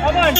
Come on.